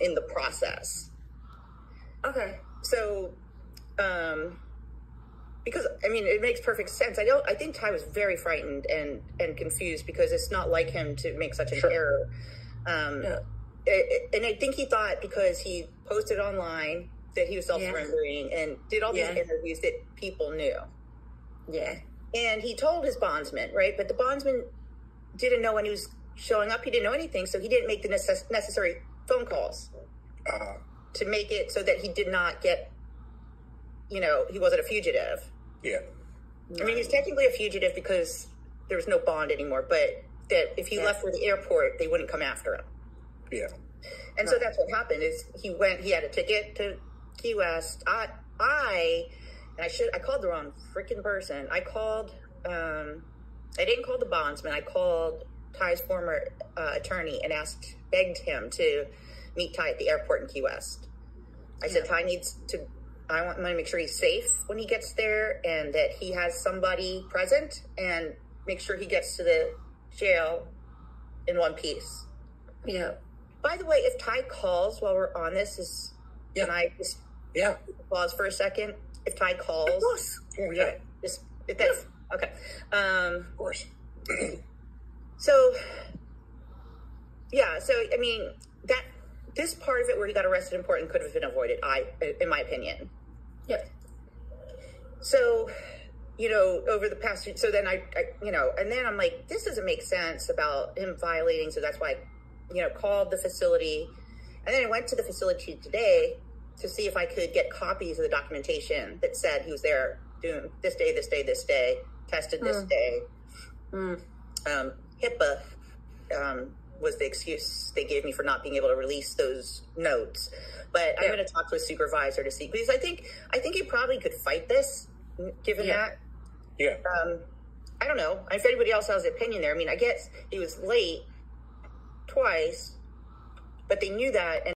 in the process. Okay. So, um, because I mean, it makes perfect sense. I don't. I think Ty was very frightened and and confused because it's not like him to make such an Sure. error. Um, Yeah. it- it- and I think he thought because he posted online that he was self surrendering and did all these Yeah. interviews that people knew. Yeah. And he told his bondsman, right? But the bondsman didn't know when he was showing up. He didn't know anything, so he didn't make the necess- necessary phone calls Uh, to make it so that he did not get, you know, he wasn't a fugitive. yeah. I mean, he's technically a fugitive because there was no bond anymore, but that if he Yeah. left for the airport, they wouldn't come after him. Yeah. And so that's what happened is he went, he had a ticket to Key West. I, I, and I should, I called the wrong freaking person. I called, um, I didn't call the bondsman. I called Ty's former uh, attorney and asked, begged him to meet Ty at the airport in Key West. I said, Ty needs to, I want, I want to make sure he's safe when he gets there and that he has somebody present and make sure he gets to the jail in one piece. Yeah. By the way, if Ty calls while we're on this, is Yeah. can I just Yeah. pause for a second? If Ty calls, Of course. Oh, yeah. Okay, just if that's okay. Um, Of course. So yeah, so I mean that this part of it where he got arrested in Portland could have been avoided. I, in my opinion. Yeah. So, you know, over the past, so then I, I, you know, and then I'm like, this doesn't make sense about him violating. So that's why, I, you know, called the facility, and then I went to the facility today to see if I could get copies of the documentation that said he was there doing this day, this day, this day, tested this Hmm. day. Mm. Um, HIPAA um, was the excuse they gave me for not being able to release those notes. But I'm Yeah. going to talk to a supervisor to see because I think I think he probably could fight this, given Yeah. that. Yeah. Um, I don't know. If anybody else has an opinion there, I mean, I guess he was late twice, but they knew that. And